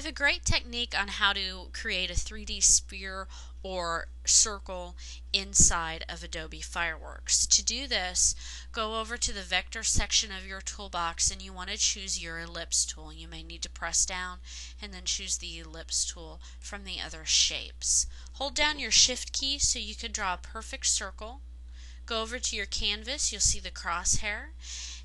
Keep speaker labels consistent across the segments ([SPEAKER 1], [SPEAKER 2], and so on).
[SPEAKER 1] have a great technique on how to create a 3D sphere or circle inside of Adobe Fireworks. To do this, go over to the vector section of your toolbox and you want to choose your ellipse tool. You may need to press down and then choose the ellipse tool from the other shapes. Hold down your shift key so you can draw a perfect circle. Go over to your canvas, you'll see the crosshair.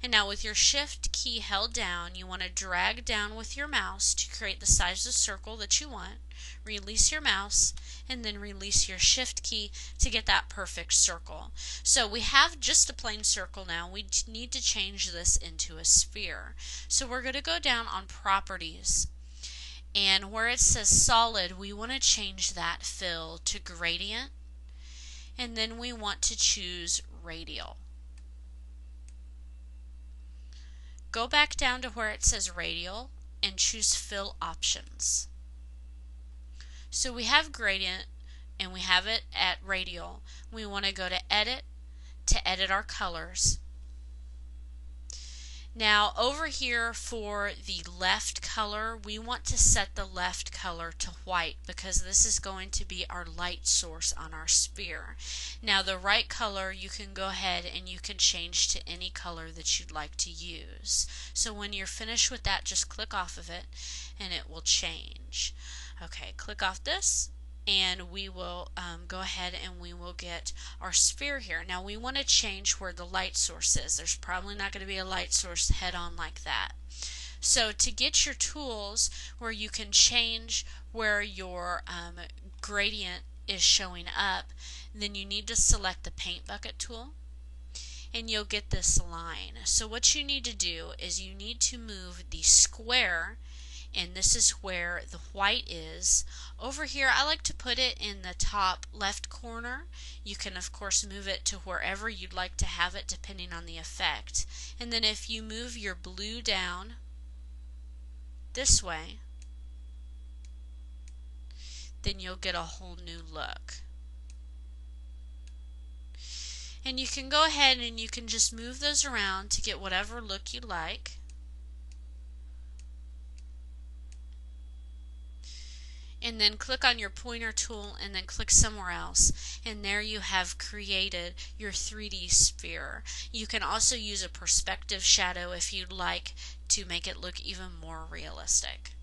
[SPEAKER 1] And now with your shift key held down, you want to drag down with your mouse to create the size of the circle that you want. Release your mouse and then release your shift key to get that perfect circle. So we have just a plain circle now. We need to change this into a sphere. So we're going to go down on properties and where it says solid we want to change that fill to gradient and then we want to choose radial. Go back down to where it says radial and choose fill options. So we have gradient and we have it at radial. We want to go to edit to edit our colors now over here for the left color, we want to set the left color to white because this is going to be our light source on our sphere. Now the right color you can go ahead and you can change to any color that you'd like to use. So when you're finished with that, just click off of it and it will change. Okay, click off this and we will um, go ahead and we will get our sphere here. Now we want to change where the light source is. There's probably not going to be a light source head on like that. So to get your tools where you can change where your um, gradient is showing up, then you need to select the paint bucket tool and you'll get this line. So what you need to do is you need to move the square and this is where the white is. Over here I like to put it in the top left corner. You can of course move it to wherever you'd like to have it depending on the effect. And then if you move your blue down this way, then you'll get a whole new look. And you can go ahead and you can just move those around to get whatever look you like. And then click on your pointer tool and then click somewhere else and there you have created your 3D sphere. You can also use a perspective shadow if you'd like to make it look even more realistic.